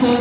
けう。